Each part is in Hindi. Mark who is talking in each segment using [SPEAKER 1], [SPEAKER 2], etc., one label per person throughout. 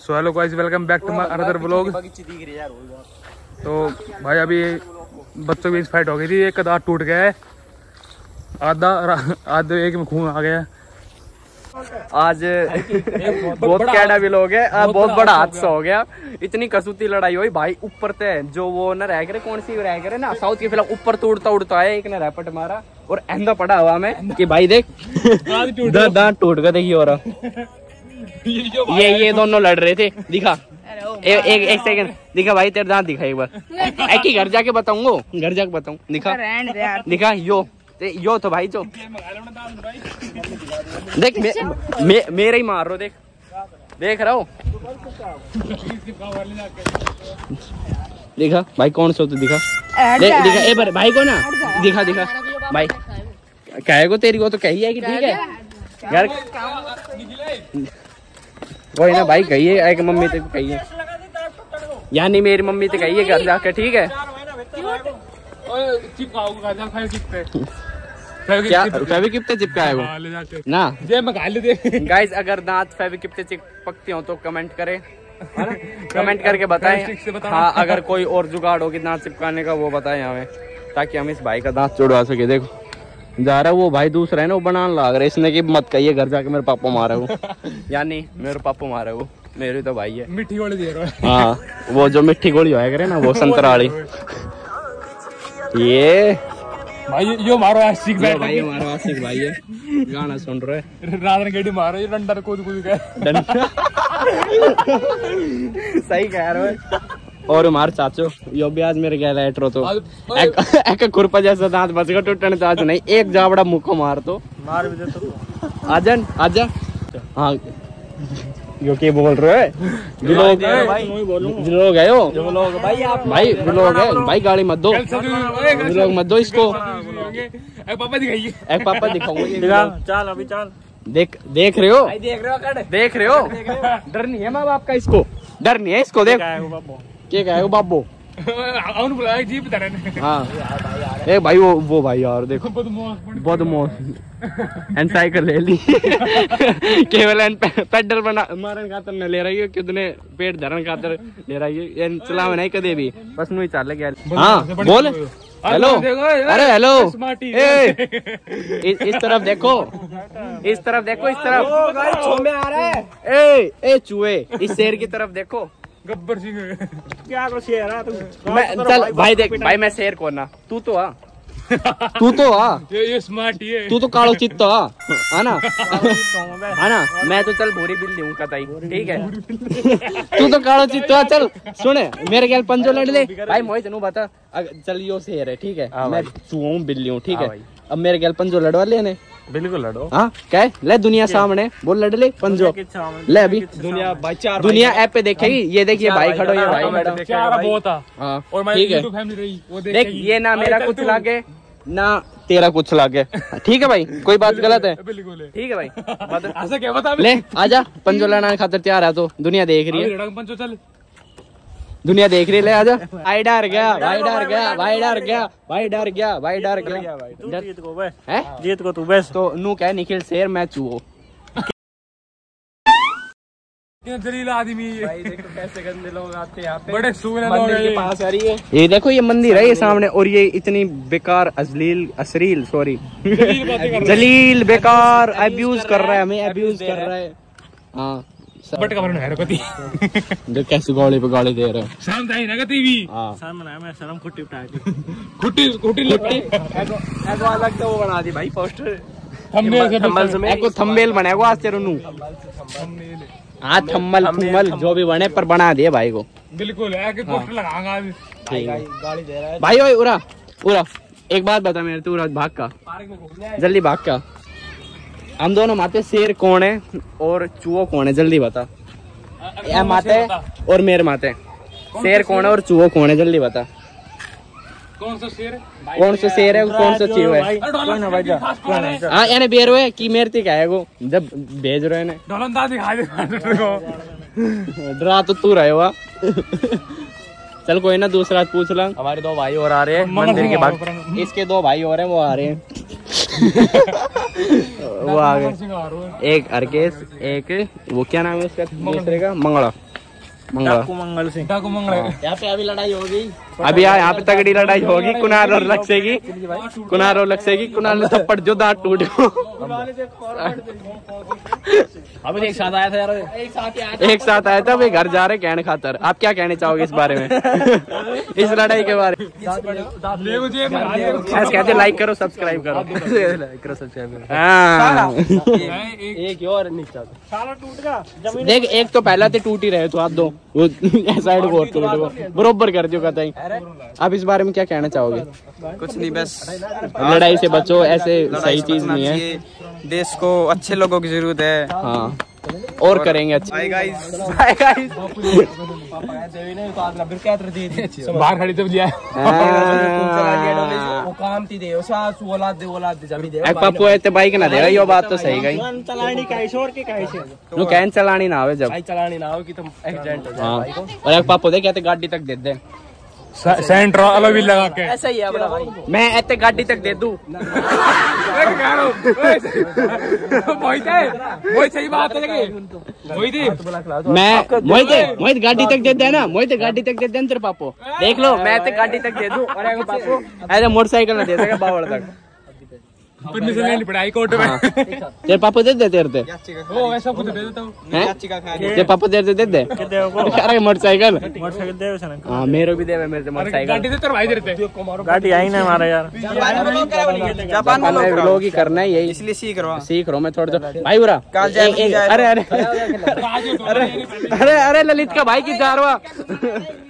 [SPEAKER 1] So hello guys welcome back to my another vlog तो भाई अभी बच्चों की बीच फाइट हो गई थी एक दांत टूट गया है। आधा आधे एक में खून आ गया
[SPEAKER 2] आज बहुत कैडा भी लोग है आज बहुत बड़ा हादसा हो गया। इतनी कसूती लड़ाई हुई भाई ऊपर से जो वो न रह करे कौन सी रह करे ना साउथ की फ़िल्म ऊपर तो उड़ता उड़ता आया एक ने रैपट मारा और अंधा पड़ा हुआ में कि भाई देख दांत दांत टूट गया देखिए और। ये ये दोनों लड़ रहे थे दिखा। ए, एक एक सेकंड दिखा भाई तेरे दांत दिखा एक बार। एक ही घर जाके बताऊँगा घर जाके बताऊँ। दिखा। दिखा यो यो तो भाई जो। देख मे, मे, मेरे ही मार रहा देख। देख रहा हो। दिखा भाई कौन सा तो दिखा। देख दिखा ए बार भाई को ना दिखा दिखा। भाई कहे को तेरी को तो कही है कि ठीक है? यार वही ना भाई कही है एक मम्मी तेरे को कही है यानी मेरी मम्मी तो कही है घर जाकर ठीक है? फेविकिप पे। चिपकाए वो? ना। गाइस अगर दांत फेविकिप पे चिपकती हो तो कमेंट करें। कमेंट करके बताएँ। हाँ अगर कोई और जुगाड़ होगी कि दांत चिपकाने का वो बताएँ हमें ताकि हम इस भाई का दांत चुड़वा सके। देखो। जा रहा है वो भाई दूसरा है ना वो बनाने लग रहा है। इसने की मत कहिए घर जाके मेरे पापा मारे वो। यानी मेरे पापा मारे वो। मेरे तो भाई है।
[SPEAKER 1] मिट्टी गोली दे रहा है।
[SPEAKER 2] हाँ वो जो मिट्टी गोली होया करे ना वो संतराली। ये
[SPEAKER 1] भाई यो मारो
[SPEAKER 2] ये
[SPEAKER 1] बैठ
[SPEAKER 2] भाई हमारा आशिक भाई है। गाना सुन रहे
[SPEAKER 1] रात में गेड़ी मारो ये डंडा कूद कूद गए
[SPEAKER 2] सही कह रहे हो। और हमारे चाचो यो भी आज मेरे गया लेटरो तो। एक एक खुरपा जैसा दांत बच गया टूटने चाचो नहीं एक जावड़ा मुक्को मार तो।
[SPEAKER 1] मार भी दे तो
[SPEAKER 2] आजा आजा। हाँ। यो के बोल रहे लोग लोग है यो?
[SPEAKER 1] भाई आप
[SPEAKER 2] भाई लोग है भाई गाड़ी मत दो। लोग मत दो इसको।
[SPEAKER 1] एक पापा दिखाइए।
[SPEAKER 2] एक पापा दिखाऊँगा
[SPEAKER 1] चल अभी चल।
[SPEAKER 2] देख देख रहे हो?
[SPEAKER 1] देख रहे हो कड़
[SPEAKER 2] देख रहे हो? डर नहीं है माँ बाप का इसको। डर नहीं है इसको देख। के गए वो
[SPEAKER 1] बाबू? बुलाया जीप तरह
[SPEAKER 2] हाँ। ए भाई वो वो भाई यार देखो। बदमोश एंड साइकिल ले ली। केवल एंड पेडल बना मारन खातर ले रही है कितने पेट धरन खातर ले रही है एंड चलावे नहीं कदे भी। बस नु ही चल गया। हाँ बोल। हेलो। अरे हेलो। ए इस तरफ़ देखो। इस तरफ़ देखो इस तरफ़।
[SPEAKER 1] चूहे आ रहा है।
[SPEAKER 2] ए ए चूहे इस शेर की तरफ़ देखो।
[SPEAKER 1] गब्बर सिंह।
[SPEAKER 3] क्या कुछ है तू?
[SPEAKER 2] मैं चल भाई देख भाई मैं शेर कौन ना? तू तो आ। तू तो आ।
[SPEAKER 1] ये ये स्मार्ट ये
[SPEAKER 2] तू तो कालो चित्त आ। है ना? है ना? मैं तो चल भूरी बिल्ली हूँ कताई। ठीक है? तू तो कालो चित्त आ चल सुने मेरे गैल पंजो लड़ ले। भाई मोहित नु बता चल यो शेर है ठीक है? मैं चूहा हूँ बिल्ली हूँ ठीक है अब मेरे गैल पंजो लड़वा ले ने
[SPEAKER 1] बिल्कुल लड़ो।
[SPEAKER 2] हाँ क्या ले दुनिया सामने बोल लड़ ले पंजो ले अभी।
[SPEAKER 3] दुनिया भाई चार
[SPEAKER 2] दुनिया ऐप पे देखेगी ये देखिए भाई खड़ो ये भाई। खड़ो
[SPEAKER 1] चार बहुत
[SPEAKER 2] हाँ।
[SPEAKER 1] और
[SPEAKER 2] ठीक है।
[SPEAKER 1] यूट्यूब फैमिली रही वो
[SPEAKER 2] देख ये ना मेरा कुछ
[SPEAKER 1] तू।
[SPEAKER 2] लागे ना तेरा कुछ लागे। ठीक है भाई कोई बात गलत है।
[SPEAKER 1] बिल्कुल
[SPEAKER 2] ठीक है भाई
[SPEAKER 1] ऐसा क्या बता
[SPEAKER 2] ले आजा पंजो लड़ाने खातर तैयार है तो दुनिया देख रही है।
[SPEAKER 1] चल।
[SPEAKER 2] दुनिया देख रही है ले आजा। भाई डर गया भाई डर गया भाई डर गया भाई डर गया भाई डर गया।
[SPEAKER 3] तू
[SPEAKER 2] डर-
[SPEAKER 3] जीत को बे
[SPEAKER 2] है?
[SPEAKER 3] जीत को तू बेस।
[SPEAKER 2] तो नू कह निखिल शेर मैं चूहो
[SPEAKER 1] कितना आदमी है
[SPEAKER 2] कैसे गंदे लोग आते हैं
[SPEAKER 1] बड़े सुगने लोग हैं ये।
[SPEAKER 2] आ रही है। ये देखो ये मंदिर है ये सामने और ये इतनी बेकार अजलील असरील सॉरी
[SPEAKER 1] जलील बातें कर रहे
[SPEAKER 2] जलील बेकार अब्यूज कर रहा है हमें अब्यूज कर रहा हाँ। हैं।
[SPEAKER 1] बट का भरन है कति
[SPEAKER 2] देख कैसे गाड़ी पे गाड़ी दे रहे हैं।
[SPEAKER 1] शाम ताई ना कति भी।
[SPEAKER 2] हाँ।
[SPEAKER 3] सामने मैं शर्म खुट्टी उठा के
[SPEAKER 1] खुटी खुटी लट्टी
[SPEAKER 2] अलग तो वो बना दी भाई पोस्टर
[SPEAKER 1] हमने से
[SPEAKER 2] एको थंबनेल बनाएगो आज तेरे नू। हाँ थम्मल थम्मल जो भी बने पर बना दिए भाई को।
[SPEAKER 1] बिल्कुल है कि पोस्टर लगाऊँगा आज।
[SPEAKER 2] ठीक
[SPEAKER 3] गाड़ी दे रहा है।
[SPEAKER 2] भाई ओए उरा उरा एक बात बता मेरे तू उरा भाग का। जल्दी भाग का। हम दोनों माते शेर कौन है और चूहो कौन है जल्दी बता ये माते और मेरे माते शेर कौन है और चूहो कौन है जल्दी बता
[SPEAKER 1] कौन सा शेर
[SPEAKER 2] कौन सा शेर है कौन सा चूहो है हाँ यानी बेर हुए कि मेरे थी क्या है वो जब भेज रहे हैं
[SPEAKER 1] ढोलंदा दिखा दे मेरे
[SPEAKER 2] डरा तो तू रहे हुआ चल कोई ना दूसरा पूछ ला
[SPEAKER 3] हमारे दो भाई और आ रहे हैं
[SPEAKER 1] मंदिर के बाद
[SPEAKER 2] इसके दो भाई और हैं वो आ रहे हैं वो आ गए एक अर्केश एक वो क्या नाम है उसका? दूसरे का? मंगला। मंगल।
[SPEAKER 3] मंगल सिंह।
[SPEAKER 1] मंगल।
[SPEAKER 3] यहाँ पे अभी लड़ाई होगी
[SPEAKER 2] अभी यहाँ यहाँ पे तगड़ी लड़ाई होगी कुनाल और लक्ष्य की। कुनाल और लक्ष्य की कुनाल ने थप्पड़ जो दांत टूट गयो
[SPEAKER 3] अभी एक साथ आया था यार। एक साथ आया
[SPEAKER 2] एक साथ वे घर जा रहे कहने खातर। आप क्या कहने चाहोगे इस बारे में? इस लड़ाई के बारे में। कहते लाइक करो सब्सक्राइब करो।
[SPEAKER 3] करो सब्सक्राइब
[SPEAKER 2] हाँ।
[SPEAKER 3] एक और
[SPEAKER 2] देख एक तो पहला तो टूट ही रहे तो आप दो। वो साइड को टूट बरोबर कर जो कहता है। आप इस बारे में क्या कहना चाहोगे?
[SPEAKER 4] कुछ नहीं बस
[SPEAKER 2] लड़ाई से बचो ऐसे सही चीज़ नहीं है।
[SPEAKER 4] देश को अच्छे लोगों की ज़रूरत है।
[SPEAKER 2] हाँ। और करेंगे अच्छे।
[SPEAKER 4] Bye guys.
[SPEAKER 1] बाहर खड़ी तो
[SPEAKER 2] हाँ।
[SPEAKER 3] दे दे दे दे
[SPEAKER 2] पप्पू ऐसे बाइक ना देगा यो बात तो सही गई।
[SPEAKER 3] चलानी
[SPEAKER 2] नु कैन चलानी ना आवे जब।
[SPEAKER 3] चलानी ना हो कि तुम एक्सीडेंट हो
[SPEAKER 2] हाँ। और एक पापू दे कहते गाड़ी तक दे दे।
[SPEAKER 1] सेंटर भी लगा के।
[SPEAKER 3] ऐसा ही है अपना भाई।
[SPEAKER 2] मैं इतने गाड़ी तक दे दूँ?
[SPEAKER 1] थे सही बात है
[SPEAKER 2] मैं मोहित मोहित गाड़ी तक दे देना मोहित गाड़ी तक दे देना तेरे पापो। देख लो मैं ऐसे गाड़ी तक दे दूँ और पापो ऐसे मोटरसाइकिल ना दे देगा बावड़ तक।
[SPEAKER 1] परमिशन लेनी पड़ी हाई कोर्ट में।
[SPEAKER 2] तेरे पापा दे दे तेरे ते
[SPEAKER 1] वो ऐसा कुछ दे देता हूँ।
[SPEAKER 2] हैं? तेरे पापा दे दे दे दे। अरे मोटरसाइकिल।
[SPEAKER 3] मोटरसाइकिल दे उसे
[SPEAKER 2] हाँ मेरे भी दे मेरे मोटरसाइकिल।
[SPEAKER 1] गाड़ी देते और भाई देते
[SPEAKER 3] गाड़ी आई ना हमारा यार।
[SPEAKER 4] जापान में लोग
[SPEAKER 2] लोग ही करना है यही।
[SPEAKER 4] इसलिए सीख रहा हूँ।
[SPEAKER 2] सीख रहा हूँ मैं थोड़ा थोड़ा भाई बुरा। अरे अरे। अरे अरे ललित का भाई की जारवा एक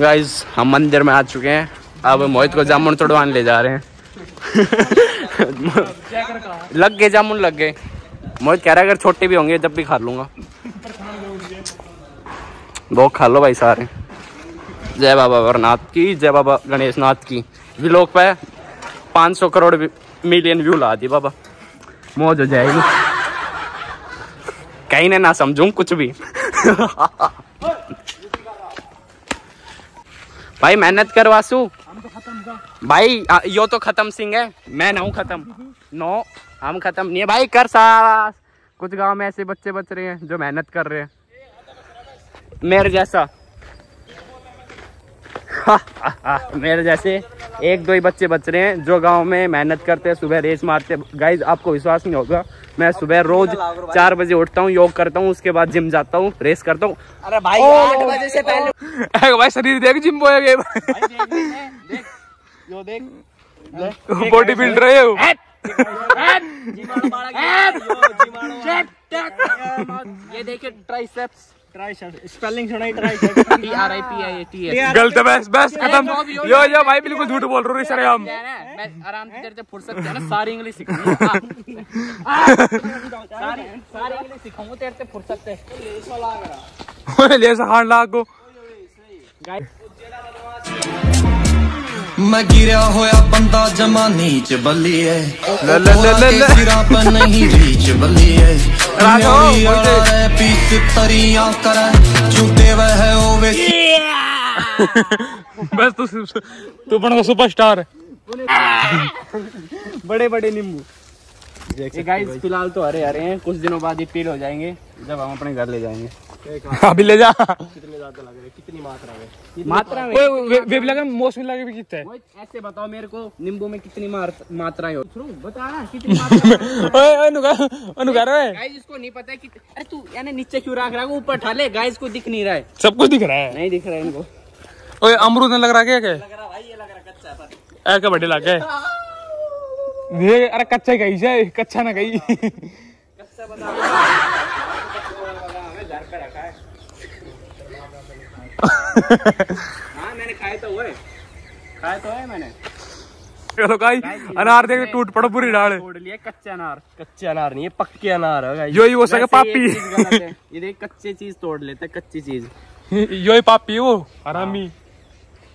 [SPEAKER 2] गाइस हम मंदिर में आ चुके हैं। अब मोहित को जामुन तोड़वाने ले जा रहे हैं। लग गए, जामुन लग गए। मोहित कह रहा है, अगर छोटे भी होंगे जब भी खा लूँगा। बहुत खा लो भाई सारे। जय बाबा अमरनाथ की, जय बाबा गणेश नाथ की। व्लॉग पे 500 करोड़ मिलियन व्यू ला दी बाबा। मौज हो जाएगी। कहीं ने ना समझू कुछ भी। भाई, मेहनत कर वासु। भाई यो तो खत्म सिंह है। मैं ना हूँ खत्म। नो, हम खत्म नहीं है। भाई, कर सारा कुछ गाँव में ऐसे बच्चे बच रहे हैं जो मेहनत कर रहे हैं। मेरे जैसा। मेरे जैसे एक दो ही बच्चे बच रहे हैं जो गाँव में मेहनत करते हैं, सुबह रेस मारते गाइज़ आपको विश्वास नहीं होगा। मैं सुबह रोज चार बजे उठता हूँ योग करता हूँ उसके बाद जिम जाता हूँ रेस करता हूँ
[SPEAKER 3] अरे भाई आठ बजे से पहले
[SPEAKER 1] भाई शरीर देख जिम बोया गए
[SPEAKER 3] देख
[SPEAKER 1] बॉडी बिल्डर है वो
[SPEAKER 3] ये
[SPEAKER 2] देखिए ट्राइसेप्स
[SPEAKER 1] गलत बस बस खत्म। यो यो भाई बिल्कुल झूठ बोल रहे हो सर हम।
[SPEAKER 2] मैं आराम से तेरे से फुर्सत है ना सारी हाँ। सारी इंग्लिश तेरे से फुर्सत है
[SPEAKER 1] ले
[SPEAKER 5] मैं
[SPEAKER 1] गिरा होया
[SPEAKER 5] बंदा जमा नीच बलिए। नहीं रीच बलिए।
[SPEAKER 1] बस तू तू बन सुपरस्टार।
[SPEAKER 2] बड़े बड़े नींबू गाइस फ़िलहाल तो हरे हरे हैं कुछ दिनों बाद ये पील हो जाएँगे जब हम अपने घर ले जाएँगे।
[SPEAKER 1] अभी ले जा।
[SPEAKER 2] कितनी मात्रा में?
[SPEAKER 1] ओए वे, वे भी लगा मौसमी लगे भी कितने
[SPEAKER 2] ऐसे बताओ मेरे को नींबू में कितनी मार, मात्राएँ हो बता कितनी मात्रा
[SPEAKER 1] ओए अनुगा अनुगा रे
[SPEAKER 2] गाइस इसको नहीं पता है कि अरे तू यानी नीचे क्यों रख रहा है? ऊपर ठाले। गाइस को दिख नहीं रहा है।
[SPEAKER 1] सब कुछ दिख रहा है।
[SPEAKER 2] नहीं दिख रहा है इनको।
[SPEAKER 1] ओए अमरूद लग रहा क्या क्या? लग रहा भाई ये लग रहा कच्चा पर। क्या बड़े लग गए अरे कच्चा ही कही से कच्चा ना कही
[SPEAKER 2] हाँ। मैंने खाए तो हुए। खाए तो है मैंने।
[SPEAKER 1] चलो भाई अनार देख टूट पड़ो पूरी डाल।
[SPEAKER 2] तोड़ लिए कच्चे अनार।
[SPEAKER 3] कच्चे अनार नहीं है पक्के अनार है
[SPEAKER 1] यो ही हो सके पापी।
[SPEAKER 2] है। ये देख कच्चे चीज़ तोड़ लेते कच्ची चीज़।
[SPEAKER 1] यो ही पापी वो हरामी।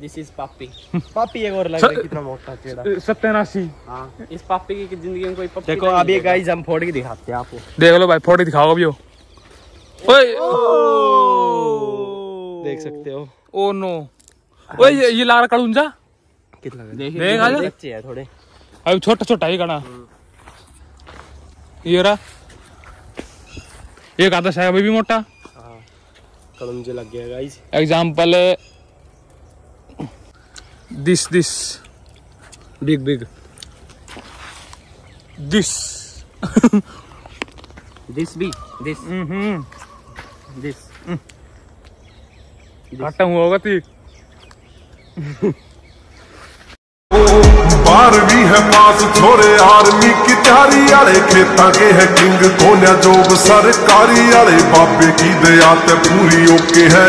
[SPEAKER 2] दिस इज़ पापी।
[SPEAKER 3] पापी एक और लग रहा है कितना मोटा चेहरा
[SPEAKER 1] सत्यानाशी।
[SPEAKER 2] हाँ इस पापी की ज़िंदगी में कोई पप्पी
[SPEAKER 3] देखो अब ये गाइस हम फोड़ के दिखाते हैं आपको।
[SPEAKER 1] देख लो भाई फ़ोटो दिखाओ अभी वो। ओए
[SPEAKER 3] देख सकते हो।
[SPEAKER 1] Oh no. ओए ये, ये लाल कड़ूंजा
[SPEAKER 3] कितना
[SPEAKER 1] देख
[SPEAKER 3] कच्चे है थोड़े।
[SPEAKER 1] अभी छोटा छोटा ही कड़ा ये रहा। एक आता है अभी भी मोटा।
[SPEAKER 3] कलम लग गया guys
[SPEAKER 1] example this this
[SPEAKER 3] big big
[SPEAKER 1] this
[SPEAKER 2] this भी दिस
[SPEAKER 1] हम्म
[SPEAKER 2] दिस
[SPEAKER 1] घाटा हुआ होगा ती
[SPEAKER 6] बारहवीं है पास छोरे आर्मी की तैयारी आले खेता के है किंग कोन्या जोग सरकारी आले बाबे की दया ते पूरी ओके है।